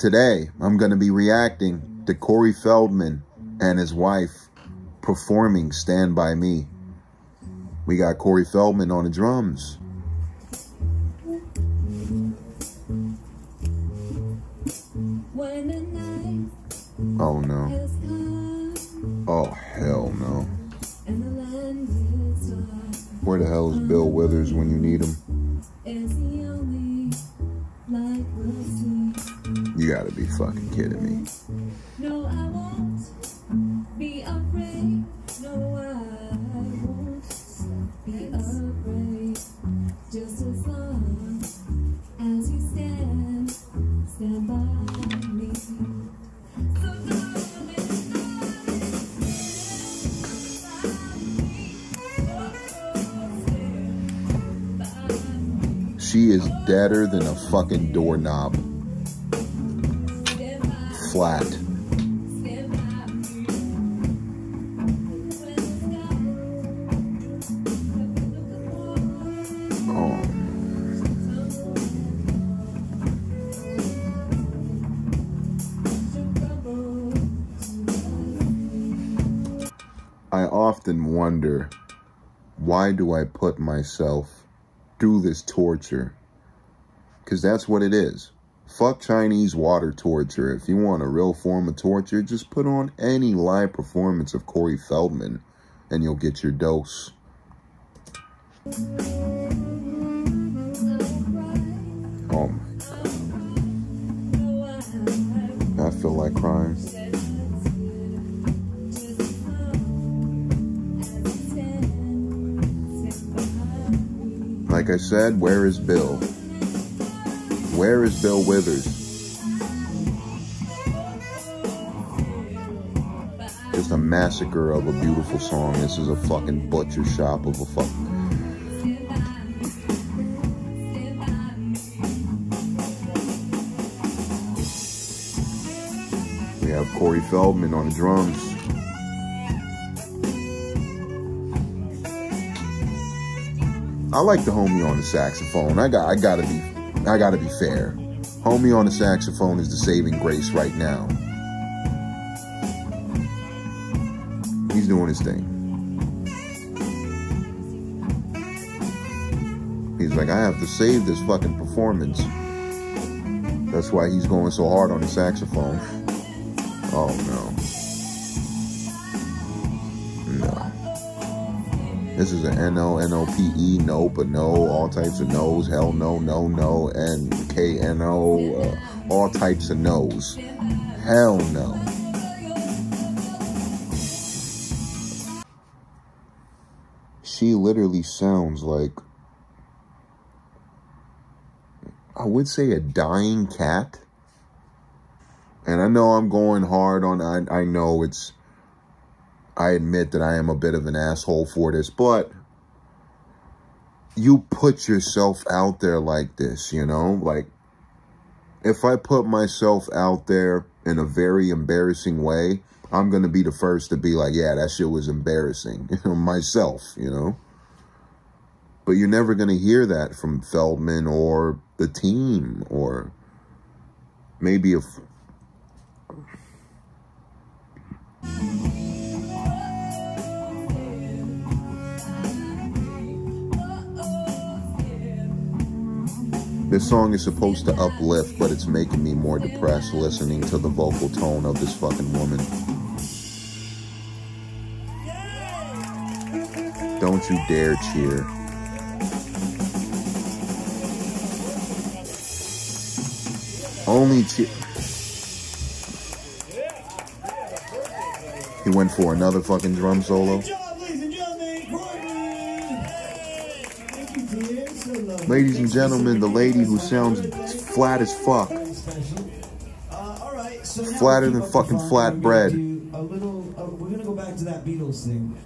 today I'm going to be reacting to Corey Feldman and his wife performing Stand By Me. We got Corey Feldman on the drums. Oh no. Oh hell no. Where the hell is Bill Withers when you need him? You gotta be fucking kidding me. No, I won't be afraid. No, I won't be afraid. Just as long as you stand, stand by me. She is deader than a fucking doorknob flat. Oh. I often wonder, why do I put myself through this torture? Because that's what it is. Fuck Chinese water torture. If you want a real form of torture, just put on any live performance of Corey Feldman and you'll get your dose. Oh my God. I feel like crying. Like I said, where is Bill? Where is Bill Withers? Just a massacre of a beautiful song. This is a fucking butcher shop of a fuck. We have Corey Feldman on the drums. I like the homie on the saxophone. I got I gotta be I gotta be fair. Homie on the saxophone is the saving grace right now. He's doing his thing. He's like, I have to save this fucking performance. That's why he's going so hard on the saxophone. Oh no. This is an N-O, N-O-P-E, nope, a no, all types of no's, hell no, no, no, and K-N-O, uh, all types of no's. Hell no. She literally sounds like, I would say a dying cat. And I know I'm going hard on, I, I know it's, I admit that I am a bit of an asshole for this, but you put yourself out there like this, you know? Like, if I put myself out there in a very embarrassing way, I'm going to be the first to be like, yeah, that shit was embarrassing. You know, myself, you know? But you're never going to hear that from Feldman or the team or maybe if This song is supposed to uplift, but it's making me more depressed listening to the vocal tone of this fucking woman. Don't you dare cheer. Only cheer. He went for another fucking drum solo. Ladies and gentlemen, the lady who sounds flat as fuck. Flatter than fucking flat bread. A little, uh, we're gonna go back to that Beatles thing.